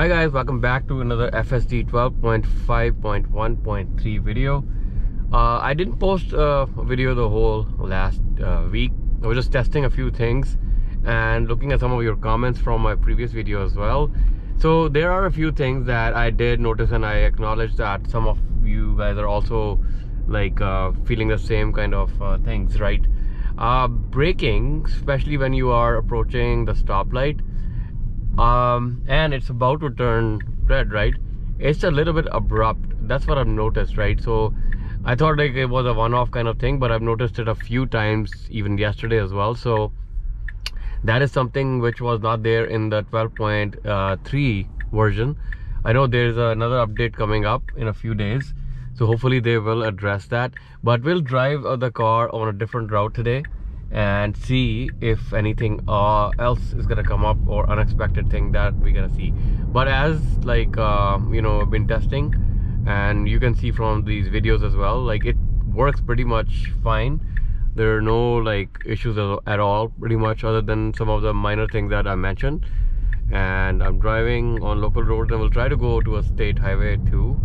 Hi guys, welcome back to another FSD 12.5.1.3 video. Uh, I didn't post a video the whole last uh, week. I was just testing a few things and looking at some of your comments from my previous video as well. So there are a few things that I did notice and I acknowledge that some of you guys are also like uh, feeling the same kind of uh, things, right? Uh, braking, especially when you are approaching the stoplight, um, and it's about to turn red right? It's a little bit abrupt. That's what I've noticed right? So I thought like it was a one-off kind of thing but I've noticed it a few times even yesterday as well. So that is something which was not there in the 12.3 version. I know there's another update coming up in a few days so hopefully they will address that. But we'll drive the car on a different route today and see if anything uh, else is gonna come up or unexpected thing that we're gonna see. But as like uh, you know I've been testing and you can see from these videos as well like it works pretty much fine. There are no like issues at all pretty much other than some of the minor things that I mentioned. And I'm driving on local roads and we'll try to go to a state highway too.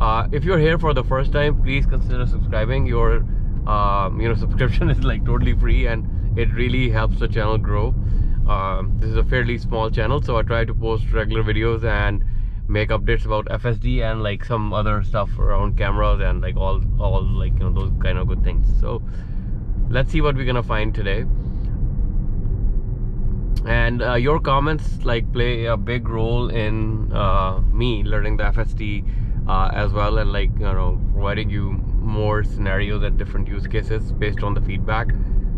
Uh, if you're here for the first time please consider subscribing. Your um, you know subscription is like totally free and it really helps the channel grow. Um, this is a fairly small channel so I try to post regular videos and make updates about FSD and like some other stuff around cameras and like all all like you know those kind of good things. So let's see what we're gonna find today. And uh, your comments like play a big role in uh, me learning the FSD uh, as well and like you know providing you more scenarios and different use cases based on the feedback.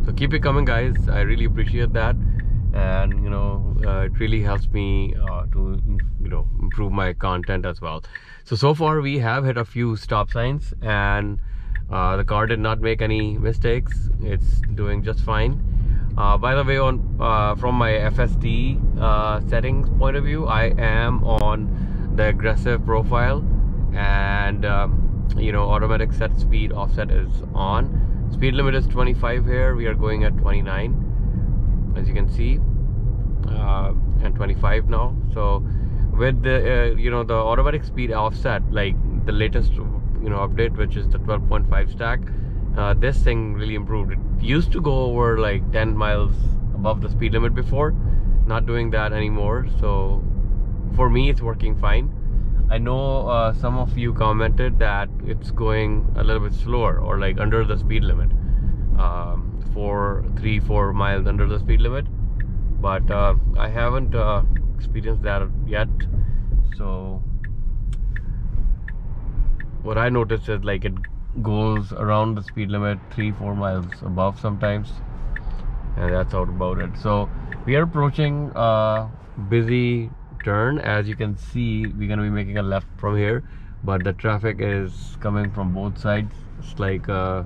So keep it coming guys. I really appreciate that. And you know uh, it really helps me uh, to you know improve my content as well. So so far we have hit a few stop signs and uh, the car did not make any mistakes. It's doing just fine. Uh, by the way on uh, from my FSD uh, settings point of view I am on the aggressive profile and um, you know automatic set speed offset is on. Speed limit is 25 here. We are going at 29 as you can see uh, and 25 now. So with the uh, you know the automatic speed offset like the latest you know update which is the 12.5 stack uh, this thing really improved. It used to go over like 10 miles above the speed limit before. Not doing that anymore. So for me it's working fine I know uh, some of you commented that it's going a little bit slower or like under the speed limit. Um, four three four miles under the speed limit. But uh, I haven't uh, experienced that yet. So what I noticed is like it goes around the speed limit three four miles above sometimes. And that's out about it. So we are approaching a busy turn. As you can see we're gonna be making a left from here but the traffic is coming from both sides. It's like uh,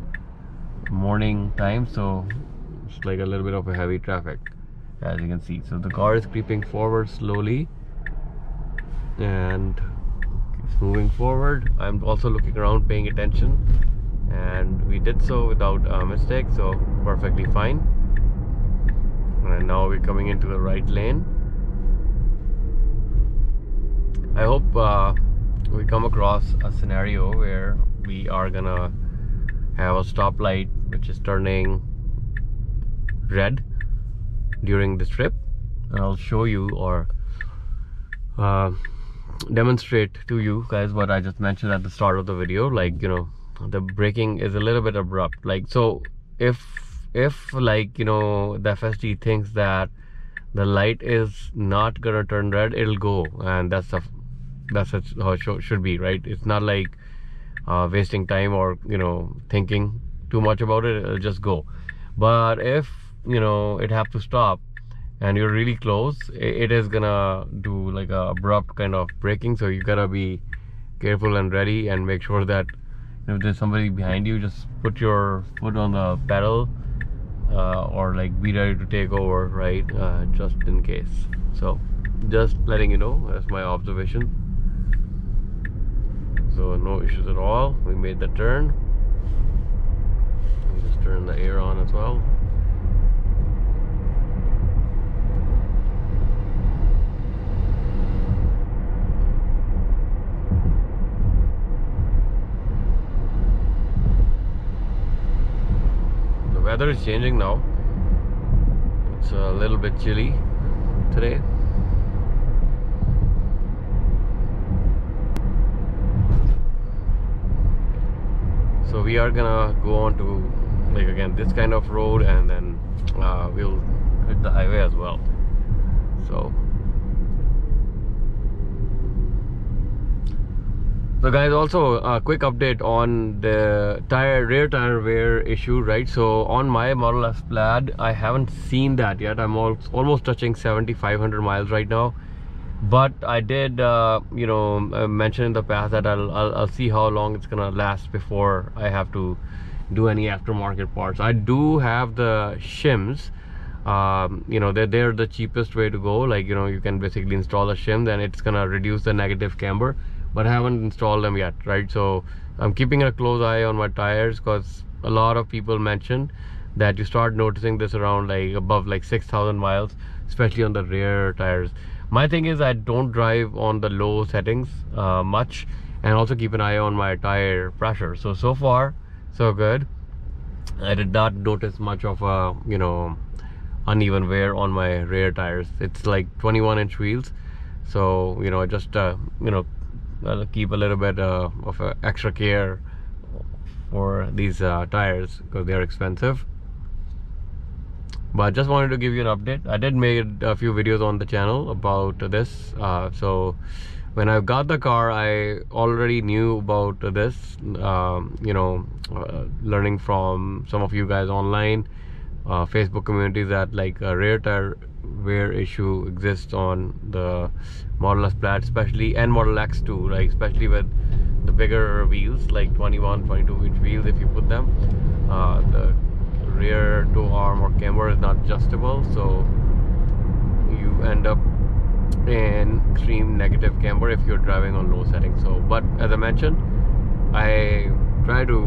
morning time so it's like a little bit of a heavy traffic as you can see. So the car is creeping forward slowly and it's moving forward. I'm also looking around paying attention and we did so without a mistake so perfectly fine. And now we're coming into the right lane I hope uh, we come across a scenario where we are gonna have a stoplight which is turning red during this trip. I'll show you or uh, demonstrate to you guys what I just mentioned at the start of the video. Like you know the braking is a little bit abrupt. Like so if if like you know the FSD thinks that the light is not gonna turn red it'll go. And that's the that's how it should be right? It's not like uh, wasting time or you know thinking too much about it it'll just go. But if you know it have to stop and you're really close it is gonna do like a abrupt kind of braking so you gotta be careful and ready and make sure that if there's somebody behind you just put your foot on the pedal uh, or like be ready to take over right uh, just in case. So just letting you know that's my observation so no issues at all. We made the turn. And just turn the air on as well. The weather is changing now. It's a little bit chilly today. So we are gonna go on to like again this kind of road and then uh, we'll hit the highway as well. So So guys, also a quick update on the tire rear tire wear issue, right? So on my Model S Plaid, I haven't seen that yet. I'm almost touching 7,500 miles right now. But I did, uh, you know, uh, mention in the past that I'll, I'll, I'll see how long it's gonna last before I have to do any aftermarket parts. I do have the shims. Um, you know, they're, they're the cheapest way to go. Like, you know, you can basically install a shim, then it's gonna reduce the negative camber but I haven't installed them yet right so I'm keeping a close eye on my tires because a lot of people mention that you start noticing this around like above like 6,000 miles especially on the rear tires my thing is I don't drive on the low settings uh, much and also keep an eye on my tire pressure. So so far so good. I did not notice much of a you know uneven wear on my rear tires. It's like 21 inch wheels. So you know I just uh, you know I'll keep a little bit uh, of uh, extra care for these uh, tires because they're expensive but I just wanted to give you an update. I did make a few videos on the channel about this uh, so when I got the car I already knew about this um, you know uh, learning from some of you guys online uh, Facebook communities that like a rear tire wear issue exists on the Model S Plaid especially and Model X too like especially with the bigger wheels like 21 22 inch wheels if you put them uh, the rear toe arm or camber is not adjustable so you end up in extreme negative camber if you're driving on low settings. So but as I mentioned I try to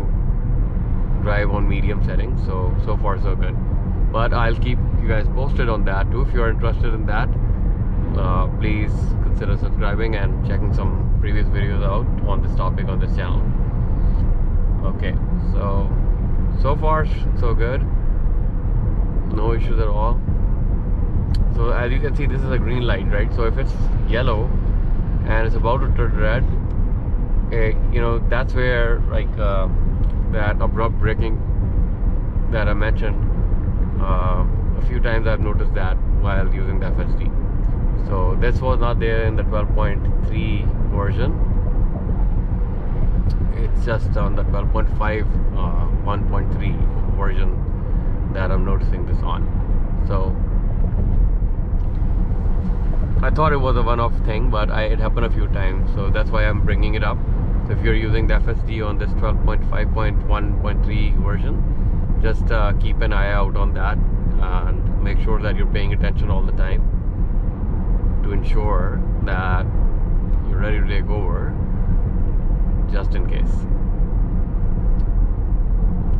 drive on medium settings so so far so good. But I'll keep you guys posted on that too. If you're interested in that uh, please consider subscribing and checking some previous videos out on this topic on this channel. Okay so so far so good. No issues at all. So as you can see this is a green light right? So if it's yellow and it's about to turn red okay, eh, you know that's where like uh, that abrupt braking that I mentioned uh, a few times I've noticed that while using the FSD so this was not there in the 12.3 version it's just on the 12.5 uh, 1.3 version that I'm noticing this on. So I thought it was a one-off thing but I, it happened a few times. So that's why I'm bringing it up. So if you're using the FSD on this 12.5.1.3 version just uh, keep an eye out on that and make sure that you're paying attention all the time to ensure that you're ready to take over just in case.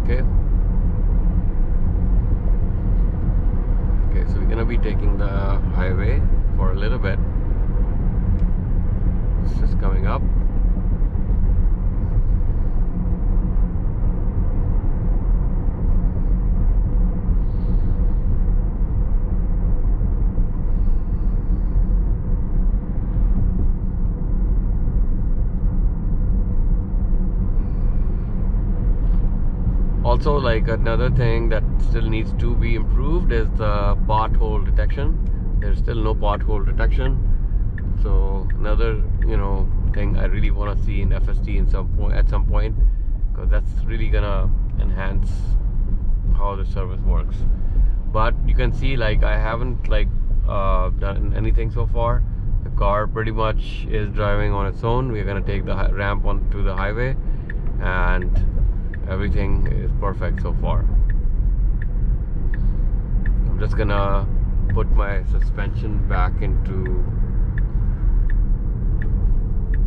Okay? Okay so we're gonna be taking the highway for a little bit it's just coming up also like another thing that still needs to be improved is the pothole detection. There's still no pothole detection. So another you know thing I really want to see in FSD in some point at some point because that's really gonna enhance how the service works. But you can see like I haven't like uh, done anything so far. The car pretty much is driving on its own. We're gonna take the ramp onto the highway and everything is perfect so far. I'm just gonna put my suspension back into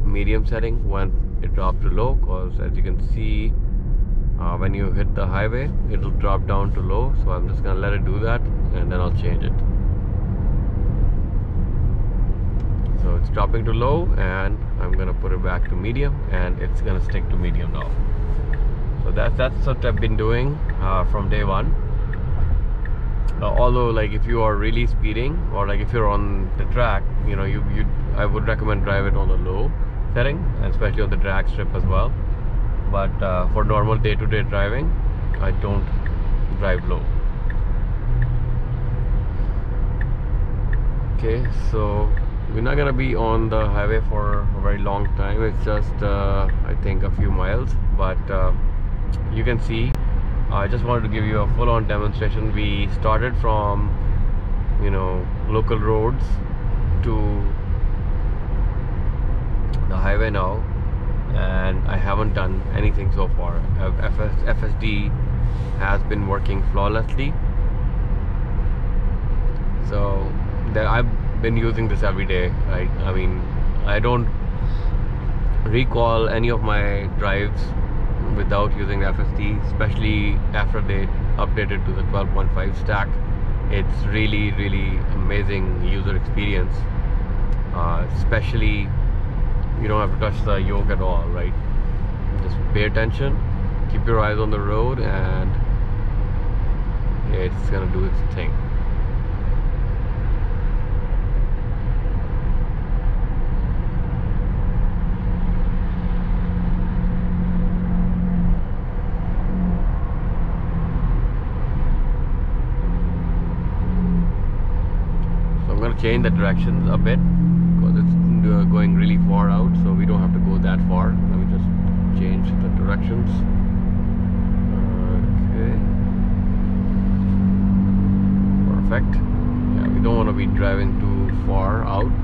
medium setting when it drops to low because as you can see uh, when you hit the highway it'll drop down to low so I'm just gonna let it do that and then I'll change it. So it's dropping to low and I'm gonna put it back to medium and it's gonna stick to medium now so that's that's what I've been doing uh, from day one. Uh, although like if you are really speeding or like if you're on the track you know you you I would recommend drive it on the low setting especially on the drag strip as well. But uh, for normal day-to-day -day driving I don't drive low. Okay so we're not gonna be on the highway for a very long time. It's just uh, I think a few miles but uh, you can see. I just wanted to give you a full-on demonstration. We started from you know local roads to the highway now and I haven't done anything so far. FS, FSD has been working flawlessly. So that I've been using this every day right? I mean I don't recall any of my drives without using FSD especially after they updated to the 12.5 stack. It's really really amazing user experience uh, especially you don't have to touch the yoke at all right? Just pay attention keep your eyes on the road and it's gonna do its thing so I'm gonna change the directions a bit because it's going really far out so we don't have to go that far. Let me just change the directions. Okay. Perfect. Yeah we don't want to be driving too far out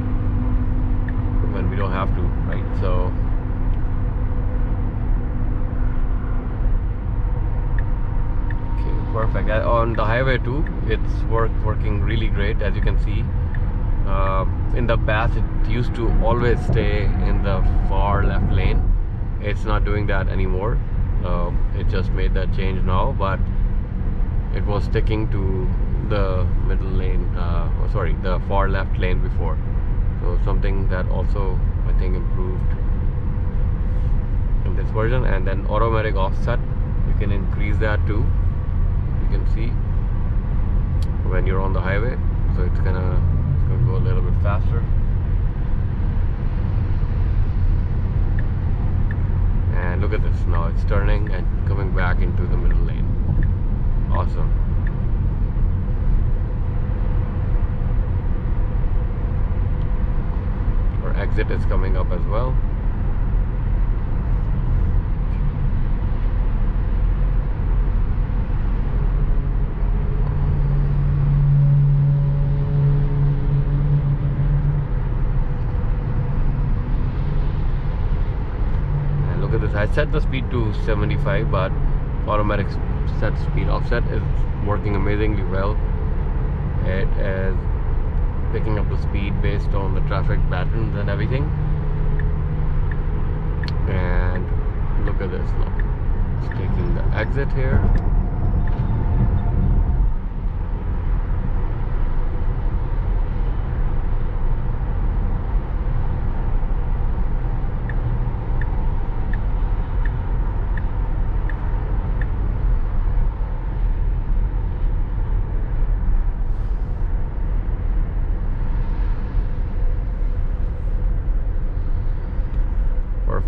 when we don't have to right? So okay perfect. Uh, on the highway too it's work working really great as you can see uh, in the past it used to always stay in the far left lane. It's not doing that anymore. Uh, it just made that change now but it was sticking to the middle lane uh, oh, sorry the far left lane before. So something that also I think improved in this version. And then automatic offset you can increase that too. You can see when you're on the highway. So it's gonna go a little bit faster. And look at this now, it's turning and coming back into the middle lane. Awesome. Our exit is coming up as well. I the speed to 75 but automatic set speed offset is working amazingly well. It is picking up the speed based on the traffic patterns and everything. And look at this now it's taking the exit here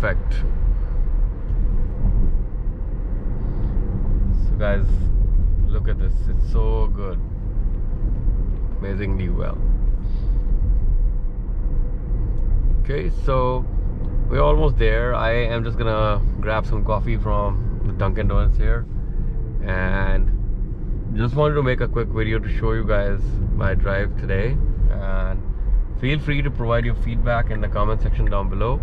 so guys look at this. It's so good. Amazingly well. Okay so we're almost there. I am just gonna grab some coffee from the Dunkin Donuts here. And just wanted to make a quick video to show you guys my drive today. And feel free to provide your feedback in the comment section down below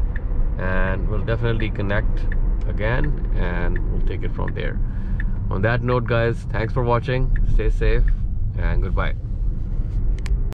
and we'll definitely connect again and we'll take it from there. On that note guys thanks for watching. Stay safe and goodbye